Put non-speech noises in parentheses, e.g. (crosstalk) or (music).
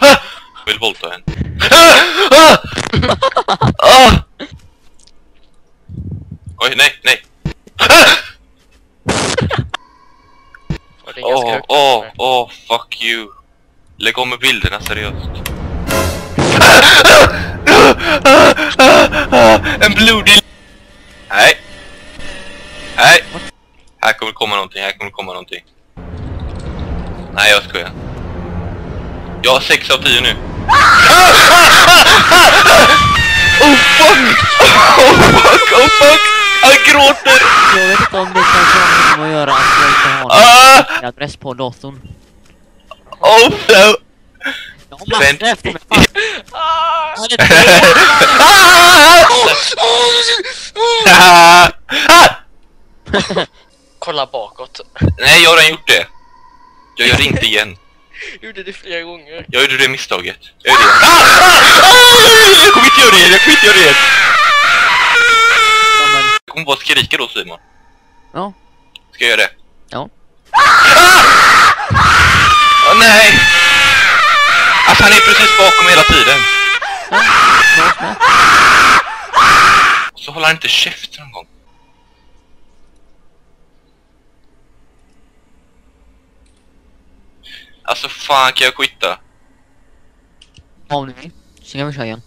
Jag vill våldta henne. Oj, nej, nej. Det Åh, åh, åh, fuck you. Lägg om med bilderna seriöst. En blodig... Nej. Nej. Här kommer komma någonting, här kommer komma någonting. Nej, jag skojar. Jag har 6 av 10 nu. Oh fuck! Oh fuck, oh fuck! Han gråter! Jag vet inte om det kanske har något att göra att jag inte har Ah! någon adress på datorn. Oh no! Jag har massor efter mig. Fan. Ah! Ah! Kolla bakåt. (laughs) Nej, jag har redan gjort det. Jag gör det inte igen. (laughs) Gjorde det flera gånger. Jag gjorde det misstaget. Jag gör det. Ah! Ah! Jag kommer inte göra det igen, jag kommer inte göra det igen. Jag kommer bara skrika då Simon. Ja. Ska jag göra det? Ja. Åh nej! Alltså han är precis bakom hela tiden. Ja. Så håller han inte käften någon gång. Alltså fan kan jag quitta? Om ni vill. Så kan vi köra igen.